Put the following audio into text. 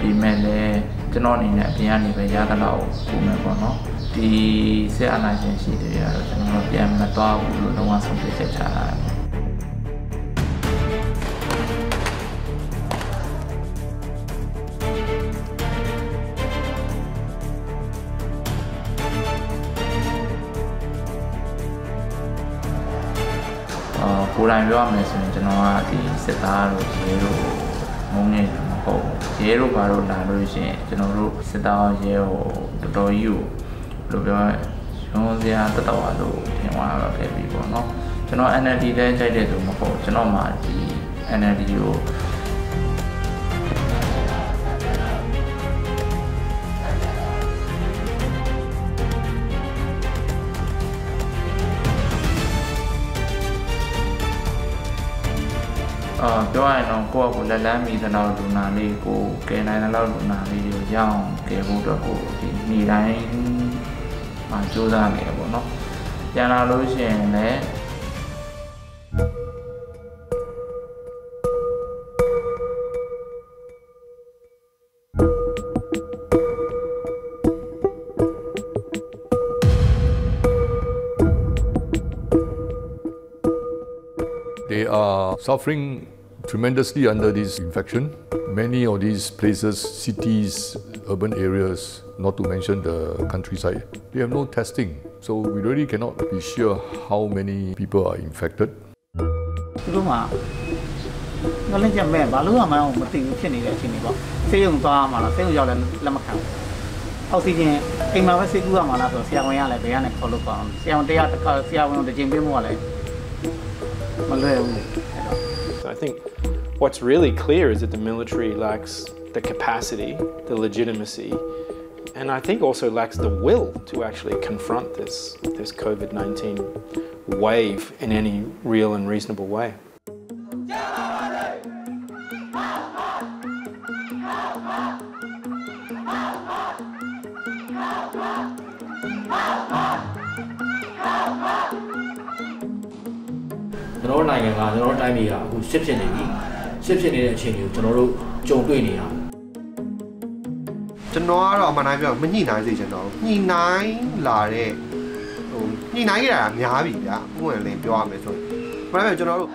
ပြီးမဲ့လည်းကျွန်တော်အနေနဲ့အပြင်ကနေပဲရသလောက်ပုံမယ်ပေါ့နော်ဒီဆက်အနာရှင်ရှိတယ်ရတော့ကျွန်တော်ပြန်မသွားဘူးလို့လုံးဝဆုံးဖြတ်ချက်ချတာပေါ့အာကိုယ်တိုင်ပြောရမယ်ဆိုရင်ကျွန်တော်ကဒီစစ်သားတို့ရဲတို့ငုံနေတယ်မ ဟုတ်ဘူးရဲတို့ဘာလို့လာလို့ရှိရင်ကျွန်တော်တို့စစ်သားရဲဟိုတော်တော်ကြီးကိုဘယ်လိုပြောရရုံးစရာတတော်အလို့ထင်သွားတော့ခဲ့ပြီပေါ့နော်ကျွန်တော် NLD လည်းကြိုက်တဲ့သူမဟုတ်ကျွန်တော်မှဒီ NLD ကို အာပြောရရင်တော့ကိုယ့်အကိုလက်လန်းမိသလောက်လူနာလေးကိုကယ်နိုင်တဲ့လောက်လူနာလေးကိုရအောင်ကယ်ဖို့အတွက်ကိုဒီနေ့တိုင်းမှာစူးစမ်းနေရပေါ့နော်ပြန်လာလို့ရှိရင်လည်း They are suffering tremendously under this infection. Many of these places, cities, urban areas, not to mention the countryside, they have no testing. So we really cannot be sure how many people are infected. သူတို့မှငလင်းချက်မဲ့ဘာလို့မှမအောင်မသိဘူးဖြစ်နေတဲ့အချိန်တွေပေါ့ဆေးရုံသွားမှာလားဆေးရုံရောက်လည်းလက်မခံဘူးအောက်ဆီဂျင်အိမ်မှာပဲဆေးကူရမှာလားဆိုတော့ဆရာဝန်ကလည်းဘယ်ကနေခေါ်လို့ပေါ့ဆရာဝန်တရားတစ်ခါဆရာဝန်တစ်ချိန်ပေးမှုကလည်းမလွယ်ဘူးအဲ့တော့ So I think what's really clear is that the military lacks the capacity, the legitimacy, and I think also lacks the will to actually confront this, this COVID 19 wave in any real and reasonable way. ကျွန်တော်တို့နိုင်ငံကကျွန်တော်တို့တိုင်းပြည်ကအခုရှစ်ဖြစ်နေပြီရှစ်ဖြစ်နေတဲ့အချိန်ကိုကျွန်တော်တို့ကြုံတွေ့နေရကျွန်တော်ကတော့အမှန်တိုင်းပြောမညှိနှိုင်းစေချင်တော့ဘူးညှိနှိုင်းလာတဲ့ဟိုညှိနှိုင်းကြတာများပြီဗျာဥပမာလည်းပြောရမယ်ဆိုရင်ဘာလဲကျွန်တော်တို့